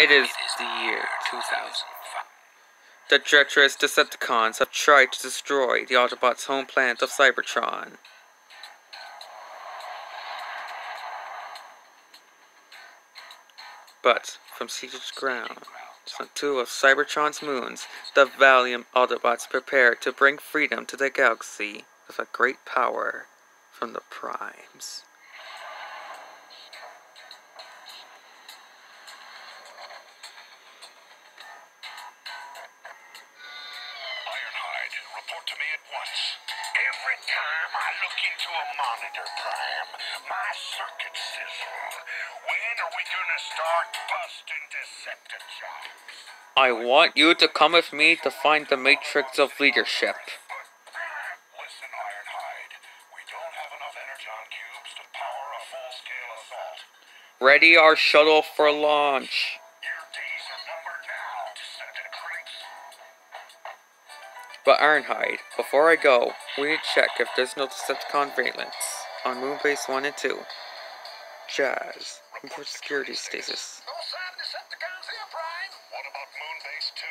It is the year 2000. The treacherous Decepticons have tried to destroy the Autobots' home planet of Cybertron. But from sieged ground on two of Cybertron's moons, the valiant Autobots prepare to bring freedom to the galaxy with a great power from the Primes. Every time I look into a monitor, Prime, my circuits sizzle. When are we gonna start busting Decepticons? I want you to come with me to find the Matrix of Leadership. Listen, Ironhide, we don't have enough energon cubes to power a full-scale assault. Ready our shuttle for launch. Your days are numbered now, creeps. But Ironhide, before I go, we need to check if there's no Decepticon valence on Moonbase 1 and 2. Jazz, report security status. No sign of Decepticons here, Prime. What about Moonbase 2?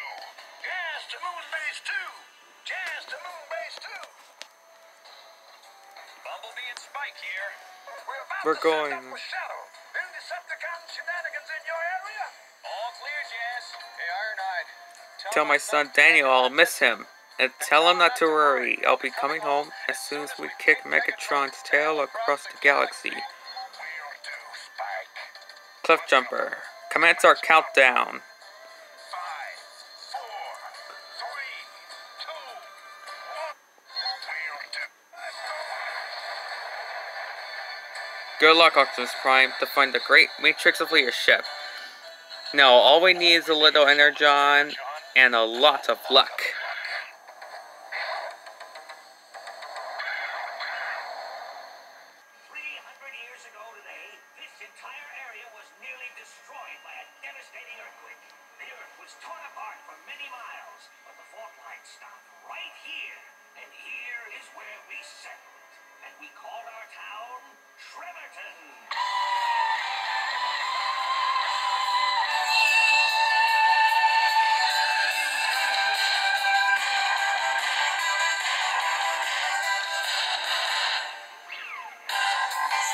Jazz to Moonbase 2. Jazz to Moonbase 2. Bumblebee and Spike here. We're going. Shadow. Tell my son Daniel I'll miss him. And tell him not to worry. I'll be coming home as soon as we kick Megatron's tail across the galaxy. Cliffjumper, commence our countdown. Good luck, Optimus Prime, to find the great matrix of leadership. Now, all we need is a little energon and a lot of luck. Was torn apart for many miles, but the fault line stopped right here. And here is where we settled. And we called our town Tremorton.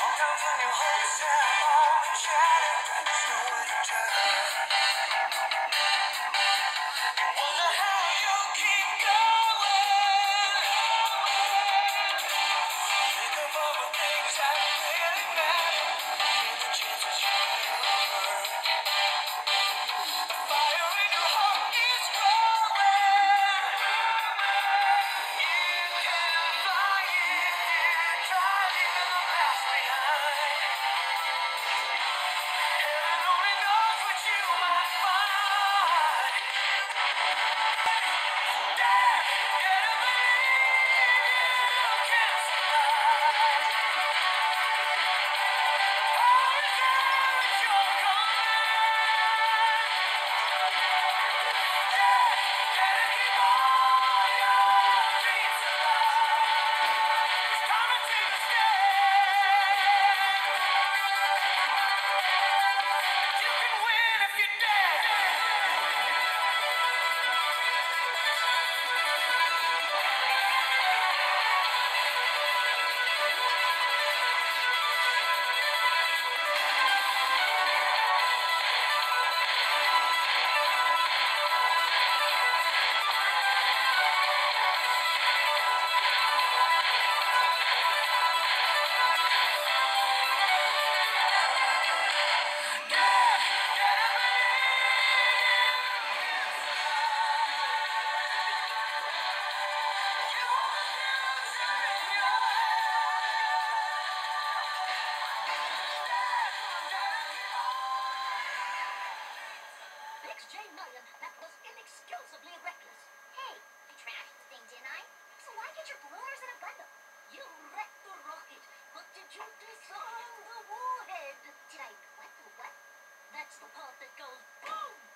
Sometimes when you hold yourself the shadow, Think Gotta your blowers in a bundle? You wrecked the rocket, but did you disarm the warhead? Did I what the what? That's the part that goes boom!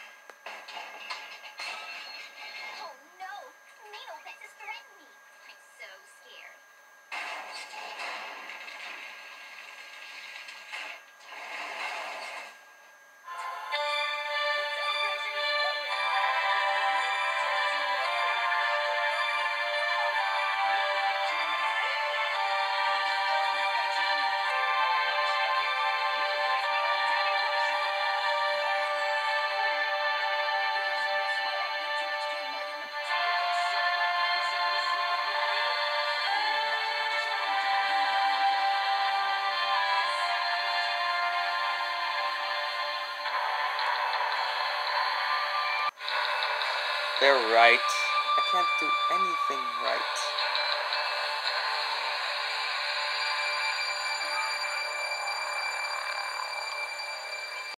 They're right. I can't do anything right.